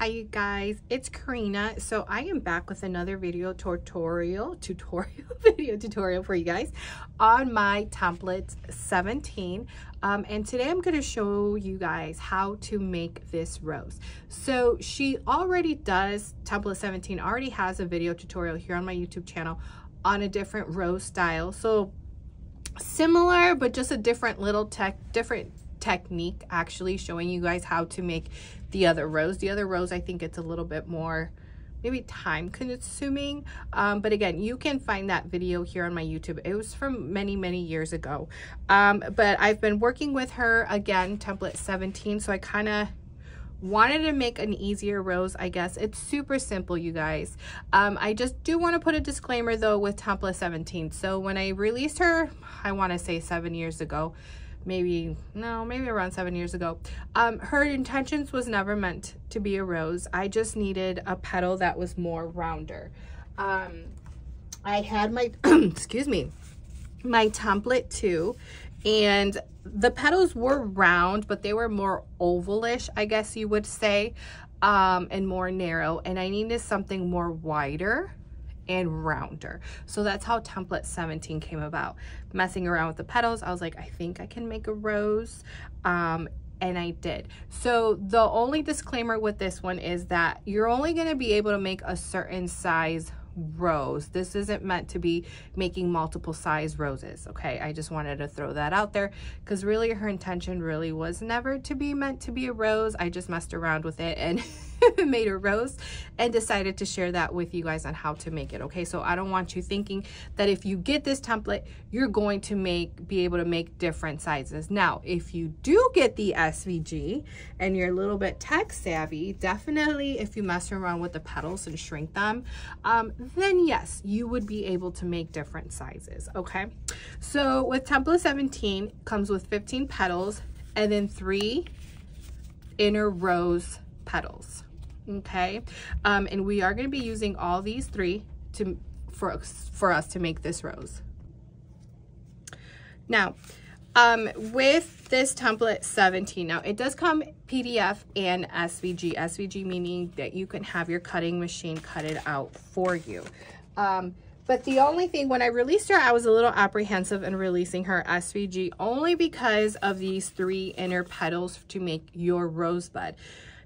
Hi you guys, it's Karina. So I am back with another video tutorial, tutorial, video tutorial for you guys on my template 17. Um, and today I'm going to show you guys how to make this rose. So she already does, template 17 already has a video tutorial here on my YouTube channel on a different rose style. So similar, but just a different little tech, different technique actually showing you guys how to make the other rose. The other rose, I think it's a little bit more maybe time consuming. Um, but again you can find that video here on my youtube. It was from many many years ago. Um, but i've been working with her again template 17 so i kind of wanted to make an easier rose i guess. It's super simple you guys. Um, i just do want to put a disclaimer though with template 17 so when i released her i want to say seven years ago maybe no maybe around seven years ago. Um her intentions was never meant to be a rose. I just needed a petal that was more rounder. Um i had my excuse me my template too and the petals were round but they were more ovalish i guess you would say um and more narrow and i needed something more wider and rounder. So that's how template 17 came about. Messing around with the petals, I was like, I think I can make a rose. Um, and I did. So the only disclaimer with this one is that you're only going to be able to make a certain size rose. This isn't meant to be making multiple size roses, okay? I just wanted to throw that out there because really her intention really was never to be meant to be a rose. I just messed around with it and made a rose and decided to share that with you guys on how to make it, okay? So I don't want you thinking that if you get this template, you're going to make be able to make different sizes. Now, if you do get the SVG and you're a little bit tech savvy, definitely if you mess around with the petals and shrink them, um, then yes, you would be able to make different sizes, okay? So with template 17, comes with 15 petals and then three inner rose petals, okay? Um, and we are gonna be using all these three to for, for us to make this rose. Now, um, with this template 17, now it does come PDF and SVG. SVG meaning that you can have your cutting machine cut it out for you. Um, but the only thing, when I released her, I was a little apprehensive in releasing her SVG only because of these three inner petals to make your rosebud.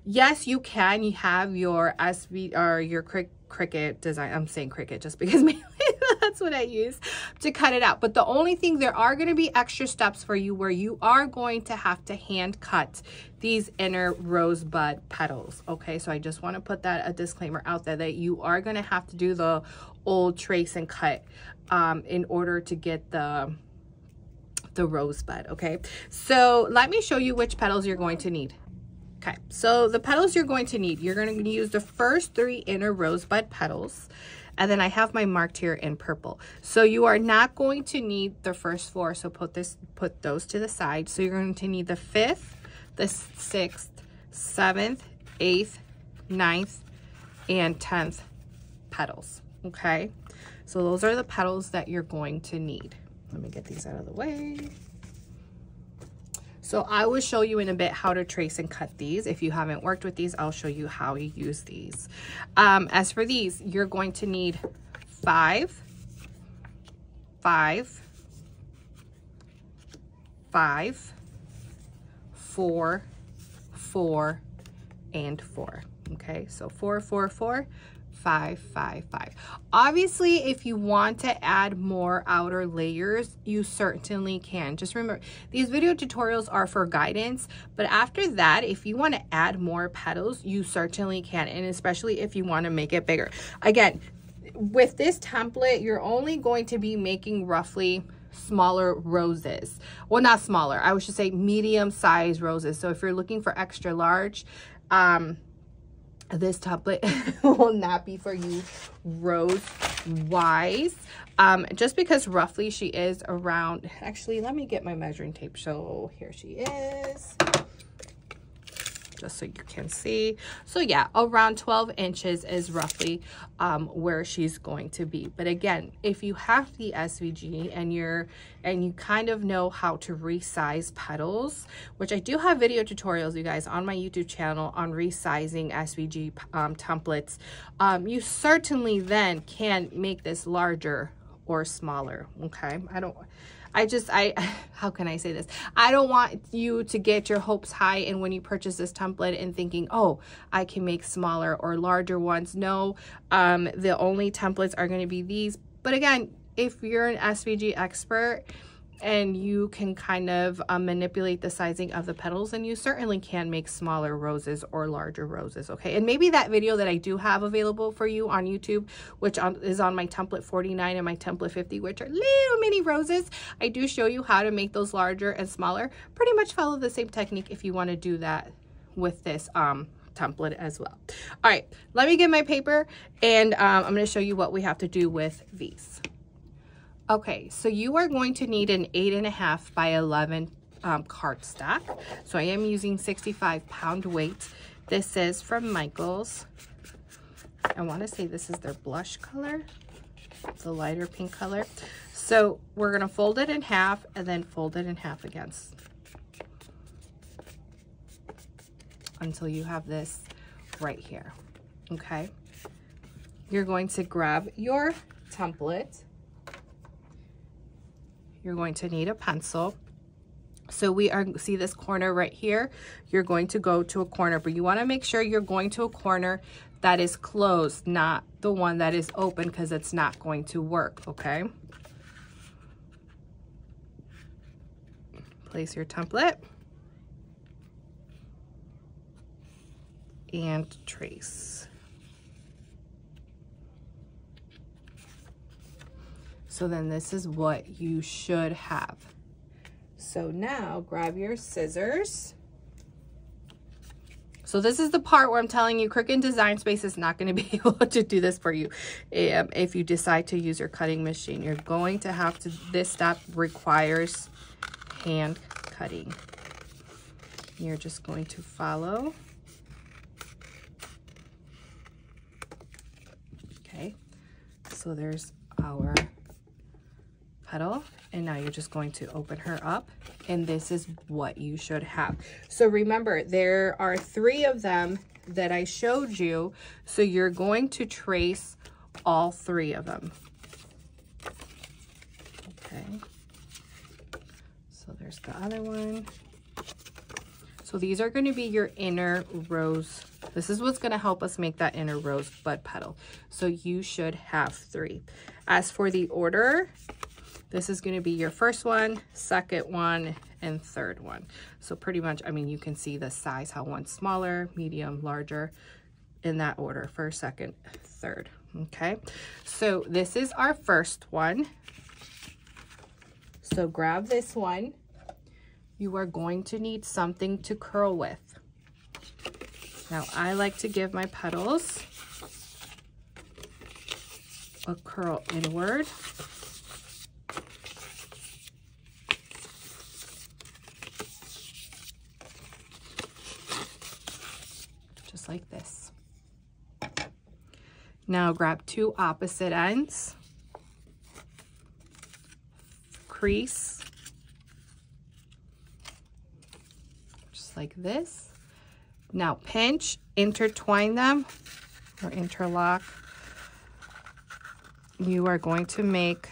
Yes, you can. You have your SV or your Cricut design. I'm saying Cricut just because that's what I use to cut it out. But the only thing, there are going to be extra steps for you where you are going to have to hand cut these inner rosebud petals. Okay, so I just want to put that a disclaimer out there that you are going to have to do the old trace and cut um, in order to get the the rosebud. Okay, so let me show you which petals you're going to need. Okay, so the petals you're going to need, you're going to use the first three inner rosebud petals. And then I have my marked here in purple. So you are not going to need the first four. So put this, put those to the side. So you're going to need the fifth, the sixth, seventh, eighth, ninth, and 10th petals. Okay. So those are the petals that you're going to need. Let me get these out of the way. So I will show you in a bit how to trace and cut these. If you haven't worked with these, I'll show you how you use these. Um, as for these, you're going to need five, five, five, four, four, and four. Okay, so four, four, four, five, five, five. Obviously, if you want to add more outer layers, you certainly can. Just remember, these video tutorials are for guidance, but after that, if you want to add more petals, you certainly can, and especially if you want to make it bigger. Again, with this template, you're only going to be making roughly smaller roses. Well, not smaller. I would should say medium size roses. So if you're looking for extra large, um, this template will not be for you rose wise. Um just because roughly she is around actually let me get my measuring tape. So here she is just so you can see. So yeah, around 12 inches is roughly um, where she's going to be. But again, if you have the SVG and you're and you kind of know how to resize petals, which I do have video tutorials, you guys, on my YouTube channel on resizing SVG um, templates, um, you certainly then can make this larger or smaller, okay? I don't, I just, I, how can I say this? I don't want you to get your hopes high and when you purchase this template and thinking, oh, I can make smaller or larger ones. No, um, the only templates are going to be these. But again, if you're an SVG expert, and you can kind of um, manipulate the sizing of the petals and you certainly can make smaller roses or larger roses okay? And maybe that video that I do have available for you on YouTube which on, is on my template 49 and my template 50 which are little mini roses. I do show you how to make those larger and smaller. Pretty much follow the same technique if you want to do that with this um template as well. All right let me get my paper and um, I'm going to show you what we have to do with these Okay, so you are going to need an eight and a half by 11 um, cardstock. So I am using 65 pound weight. This is from Michaels. I want to say this is their blush color. It's a lighter pink color. So we're going to fold it in half and then fold it in half again. Until you have this right here, okay? You're going to grab your template you're going to need a pencil. So we are, see this corner right here? You're going to go to a corner, but you wanna make sure you're going to a corner that is closed, not the one that is open because it's not going to work, okay? Place your template. And trace. So then this is what you should have. So now grab your scissors. So this is the part where I'm telling you Cricut Design Space is not going to be able to do this for you um, if you decide to use your cutting machine. You're going to have to, this step requires hand cutting. You're just going to follow. Okay, so there's our petal and now you're just going to open her up and this is what you should have. So remember there are three of them that I showed you. So you're going to trace all three of them. Okay. So there's the other one. So these are going to be your inner rose. This is what's going to help us make that inner rose bud petal. So you should have three. As for the order, this is going to be your first one, second one, and third one. So pretty much, I mean, you can see the size, how one's smaller, medium, larger, in that order, first, second, third. Okay, so this is our first one. So grab this one. You are going to need something to curl with. Now, I like to give my petals a curl inward like this. Now grab two opposite ends, crease, just like this. Now pinch, intertwine them or interlock. You are going to make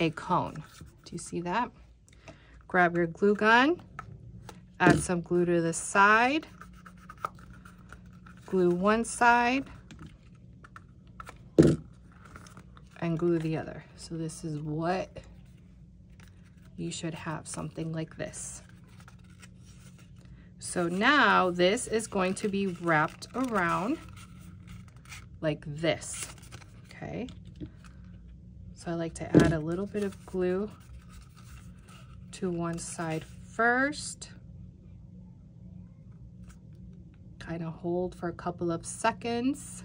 a cone. Do you see that? Grab your glue gun, add some glue to the side, glue one side and glue the other. So this is what you should have, something like this. So now this is going to be wrapped around like this, okay? So I like to add a little bit of glue to one side first kind of hold for a couple of seconds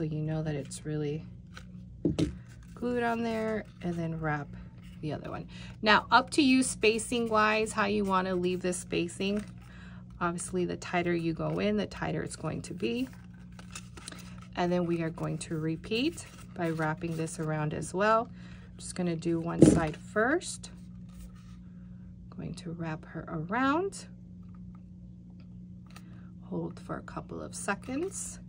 so you know that it's really glued on there and then wrap the other one. Now up to you spacing wise, how you want to leave this spacing. Obviously the tighter you go in, the tighter it's going to be. And then we are going to repeat by wrapping this around as well. I'm just gonna do one side first. Going to wrap her around. Hold for a couple of seconds.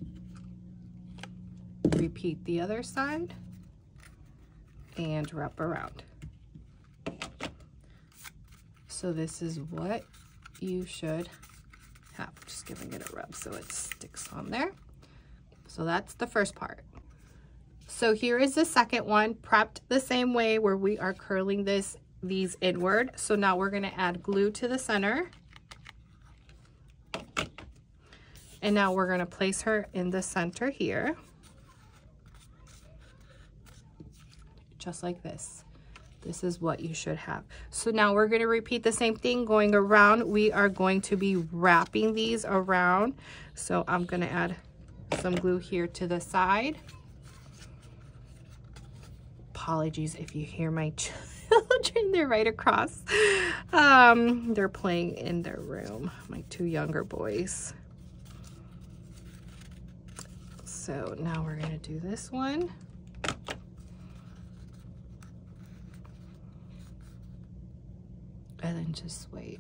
Repeat the other side and wrap around. So this is what you should have. Just giving it a rub so it sticks on there. So that's the first part. So here is the second one, prepped the same way where we are curling this these inward. So now we're gonna add glue to the center. And now we're gonna place her in the center here. Just like this. This is what you should have. So now we're gonna repeat the same thing going around. We are going to be wrapping these around. So I'm gonna add some glue here to the side. Apologies if you hear my children, they're right across. Um, they're playing in their room, my two younger boys. So now we're gonna do this one. And then just wait.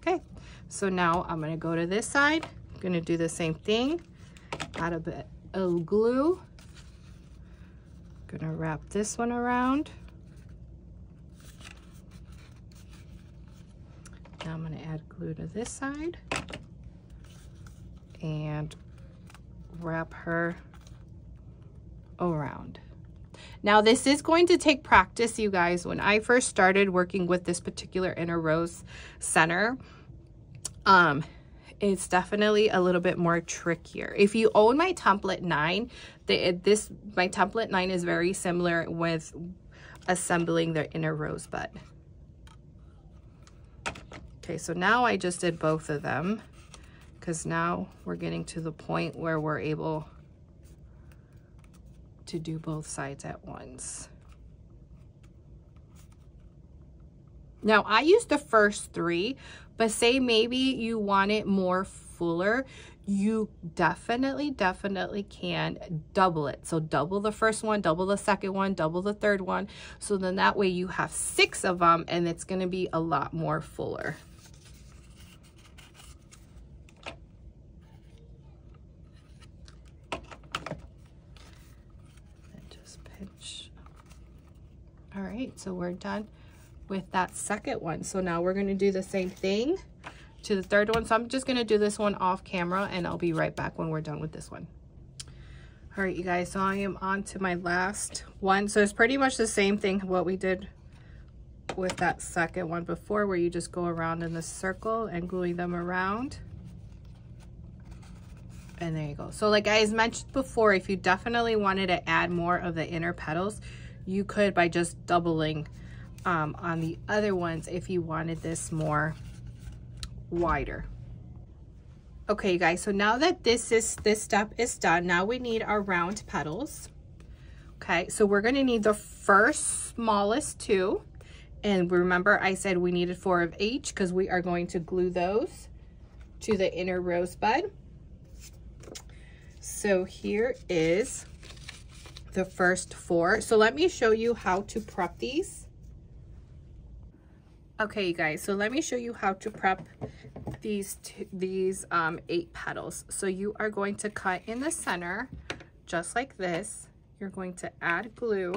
Okay, so now I'm gonna go to this side. I'm gonna do the same thing. Add a bit of glue. Gonna wrap this one around. Now I'm gonna add glue to this side and wrap her around. Now this is going to take practice, you guys. When I first started working with this particular inner rose center, um, it's definitely a little bit more trickier. If you own my template nine, the, this my template nine is very similar with assembling the inner rosebud. Okay, so now I just did both of them because now we're getting to the point where we're able to do both sides at once. Now I used the first three, but say maybe you want it more fuller, you definitely, definitely can double it. So double the first one, double the second one, double the third one. So then that way you have six of them and it's gonna be a lot more fuller. All right, so we're done with that second one. So now we're gonna do the same thing to the third one. So I'm just gonna do this one off camera and I'll be right back when we're done with this one. All right, you guys, so I am on to my last one. So it's pretty much the same thing what we did with that second one before where you just go around in the circle and gluing them around. And there you go. So like I mentioned before, if you definitely wanted to add more of the inner petals, you could by just doubling um, on the other ones if you wanted this more wider. Okay, you guys, so now that this is this step is done, now we need our round petals. Okay, so we're gonna need the first smallest two. And remember I said we needed four of each because we are going to glue those to the inner rosebud. So here is the first four. So let me show you how to prep these. Okay, you guys, so let me show you how to prep these these um, eight petals. So you are going to cut in the center, just like this. You're going to add glue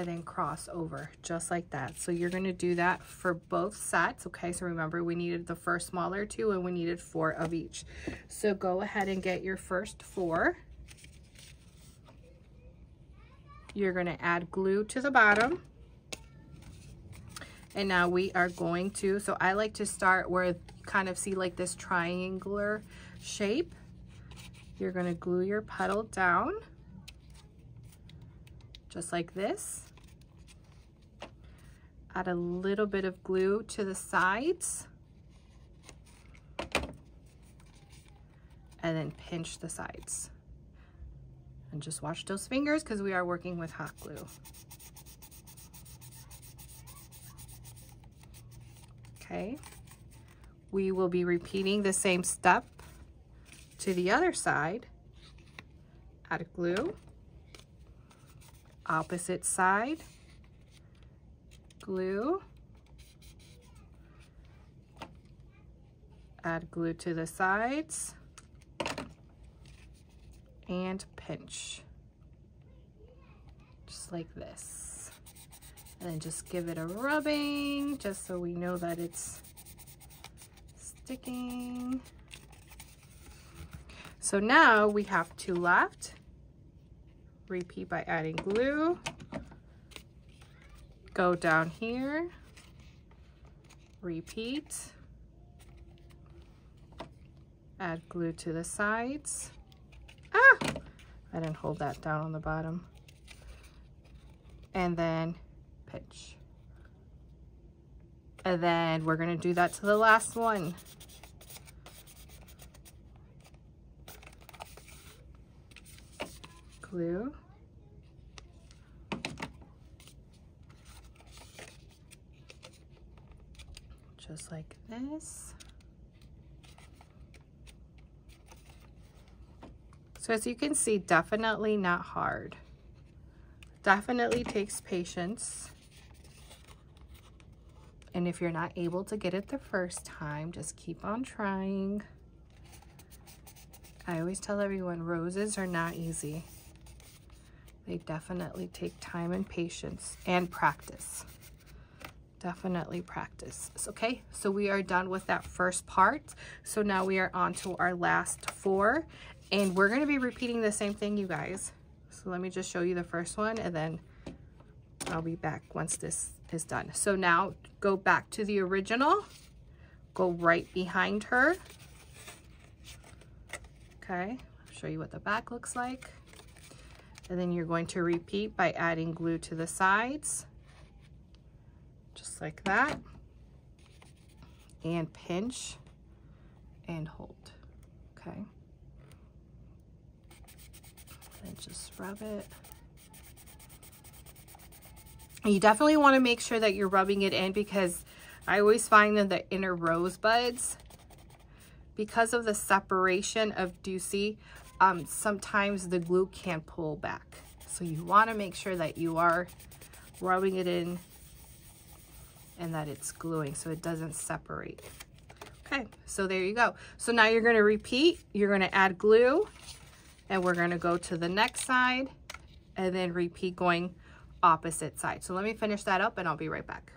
and then cross over just like that. So you're going to do that for both sets. Okay, so remember we needed the first smaller two and we needed four of each. So go ahead and get your first four. You're going to add glue to the bottom. And now we are going to, so I like to start where you kind of see like this triangular shape. You're going to glue your petal down just like this. Add a little bit of glue to the sides. and then pinch the sides. And just watch those fingers because we are working with hot glue. Okay. We will be repeating the same step to the other side. Add glue. Opposite side. Glue. Add glue to the sides. And pinch. Just like this. And then just give it a rubbing just so we know that it's sticking. So now we have two left. Repeat by adding glue go down here repeat add glue to the sides Ah! I didn't hold that down on the bottom. And then pinch. And then we're gonna do that to the last one. Glue. Just like this. So as you can see, definitely not hard. Definitely takes patience. And if you're not able to get it the first time, just keep on trying. I always tell everyone roses are not easy. They definitely take time and patience and practice. Definitely practice. Okay, so we are done with that first part. So now we are on to our last four. And we're going to be repeating the same thing, you guys. So let me just show you the first one and then I'll be back once this is done. So now go back to the original, go right behind her. Okay, I'll show you what the back looks like. And then you're going to repeat by adding glue to the sides, just like that. And pinch and hold, okay? and just rub it. You definitely want to make sure that you're rubbing it in because I always find that the inner rosebuds, because of the separation of Doocy, um, sometimes the glue can't pull back. So you want to make sure that you are rubbing it in and that it's gluing so it doesn't separate. Okay, so there you go. So now you're to repeat. You're to add glue and we're gonna go to the next side and then repeat going opposite side. So let me finish that up and I'll be right back.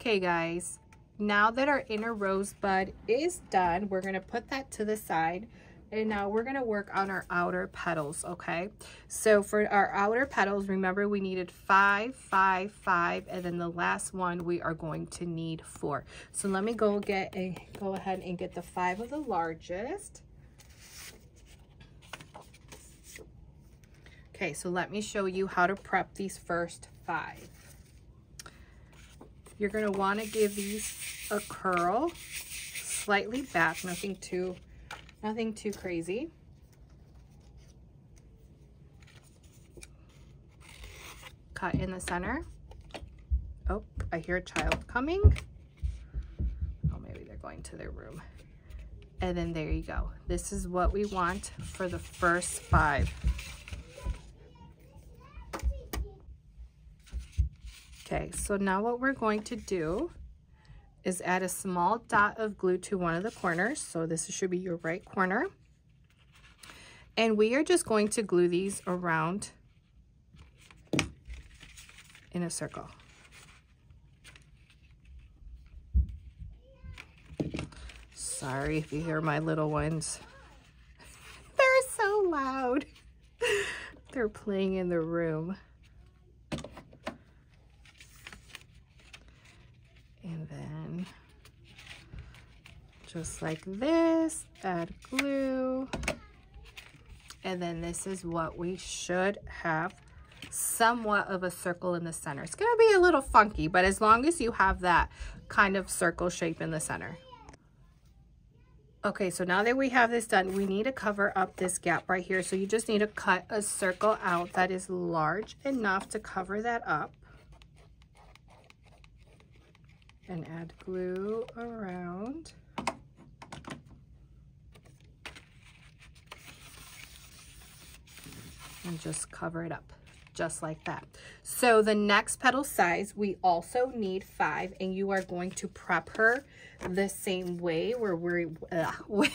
Okay guys, now that our inner rosebud is done, we're gonna put that to the side and now we're gonna work on our outer petals, okay? So for our outer petals, remember we needed five, five, five, and then the last one we are going to need four. So let me go get a, go ahead and get the five of the largest. Okay, so let me show you how to prep these first five. You're want to give these a curl, slightly back, nothing too, nothing too crazy. Cut in the center. Oh, I hear a child coming. Oh, maybe they're going to their room. And then there you go. This is what we want for the first five. Okay, so now what we're going to do is add a small dot of glue to one of the corners. So this should be your right corner. And we are just going to glue these around in a circle. Sorry if you hear my little ones. They're so loud. They're playing in the room. Just like this, add glue. And then this is what we should have somewhat of a circle in the center. It's gonna be a little funky, but as long as you have that kind of circle shape in the center. Okay, so now that we have this done, we need to cover up this gap right here. So you just need to cut a circle out that is large enough to cover that up. And add glue around. And just cover it up just like that. So the next petal size, we also need five and you are going to prep her the same way where, we're, uh, where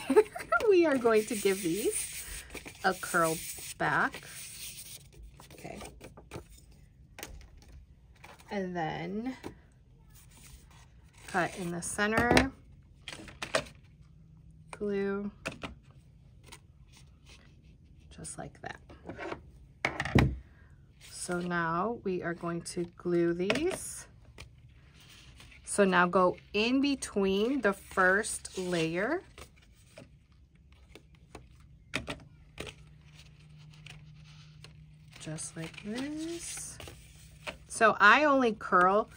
we are going to give these a curl back. Okay. And then cut in the center, glue, just like that. So now we are going to glue these. So now go in between the first layer. Just like this. So I only curl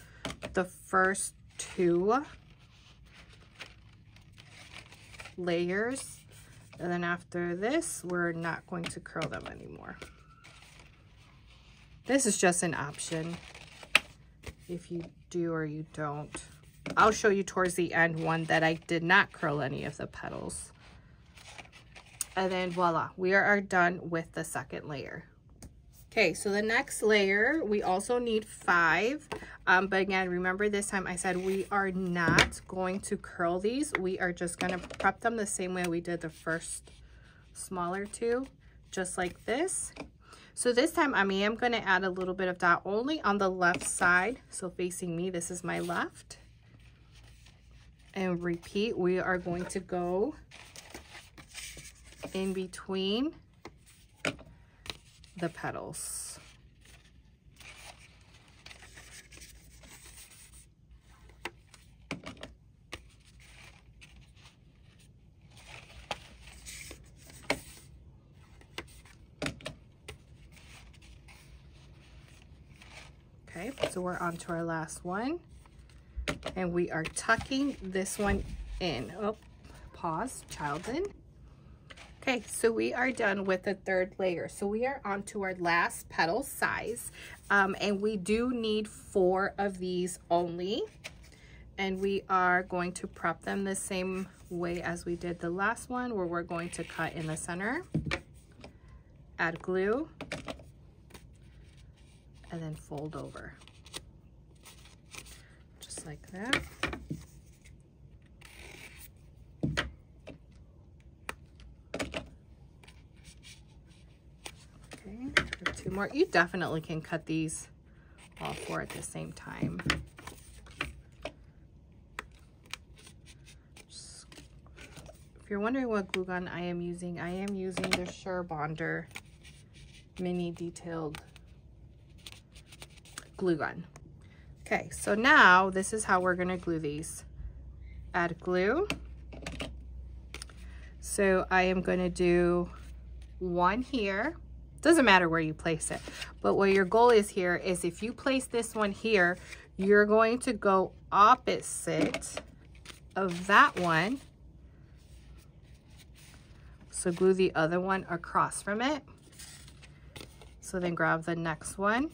the first two layers. And then after this, we're not going to curl them anymore. This is just an option if you do or you don't. I'll show you towards the end one that I did not curl any of the petals. And then voila, we are done with the second layer. Okay, so the next layer, we also need five. Um, but again, remember this time I said we are not going to curl these. We are just gonna prep them the same way we did the first smaller two, just like this. So this time I am going to add a little bit of dot only on the left side. So facing me, this is my left. And repeat, we are going to go in between the petals. Okay, so we're on to our last one. And we are tucking this one in. Oh, pause, child in. Okay, so we are done with the third layer. So we are on to our last petal size. Um, and we do need four of these only. And we are going to prep them the same way as we did the last one, where we're going to cut in the center, add glue, and then fold over. Just like that. Okay, two more. You definitely can cut these all four at the same time. if you're wondering what glue gun I am using, I am using the Surebonder mini detailed glue gun. Okay, so now this is how we're gonna glue these. Add glue. So I am gonna do one here. Doesn't matter where you place it, but what your goal is here is if you place this one here, you're going to go opposite of that one. So glue the other one across from it. So then grab the next one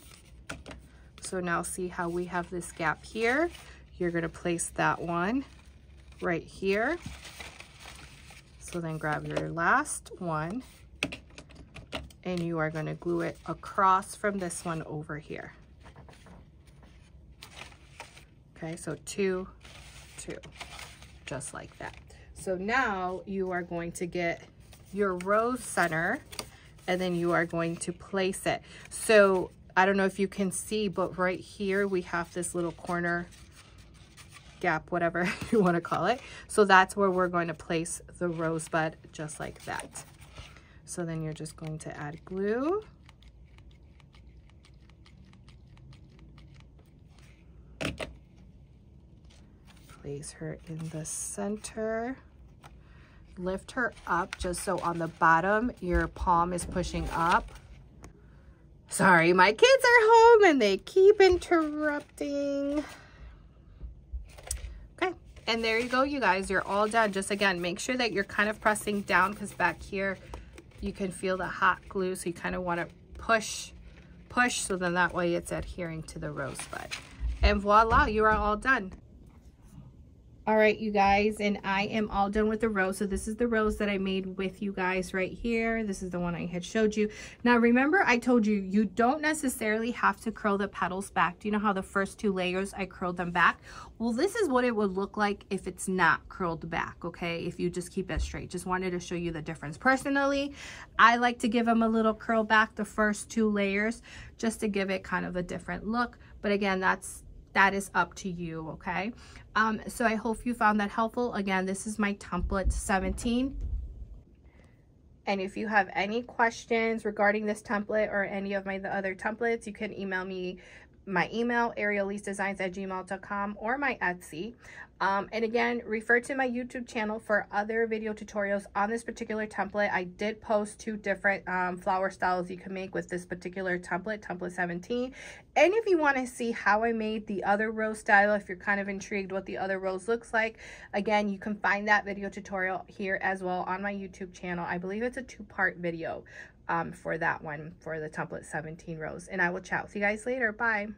so now see how we have this gap here. You're gonna place that one right here. So then grab your last one and you are gonna glue it across from this one over here. Okay, so two, two, just like that. So now you are going to get your rose center and then you are going to place it. So I don't know if you can see, but right here we have this little corner gap, whatever you want to call it. So that's where we're going to place the rosebud just like that. So then you're just going to add glue. Place her in the center. Lift her up just so on the bottom your palm is pushing up Sorry, my kids are home and they keep interrupting. Okay, And there you go, you guys. You're all done. Just again, make sure that you're kind of pressing down because back here you can feel the hot glue. So you kind of want to push, push. So then that way it's adhering to the rosebud. And voila, you are all done. All right, you guys, and I am all done with the rose. So this is the rose that I made with you guys right here. This is the one I had showed you. Now, remember I told you, you don't necessarily have to curl the petals back. Do you know how the first two layers, I curled them back? Well, this is what it would look like if it's not curled back, okay? If you just keep it straight. Just wanted to show you the difference. Personally, I like to give them a little curl back the first two layers just to give it kind of a different look. But again, that's that is up to you, okay? Um, so I hope you found that helpful. Again, this is my template 17. And if you have any questions regarding this template or any of my the other templates, you can email me my email, arielleelisedesigns at gmail.com or my Etsy. Um, and again, refer to my YouTube channel for other video tutorials on this particular template. I did post two different um, flower styles you can make with this particular template, template 17. And if you want to see how I made the other rose style, if you're kind of intrigued what the other rose looks like, again, you can find that video tutorial here as well on my YouTube channel. I believe it's a two-part video um, for that one, for the template 17 rose. And I will chat with you guys later. Bye.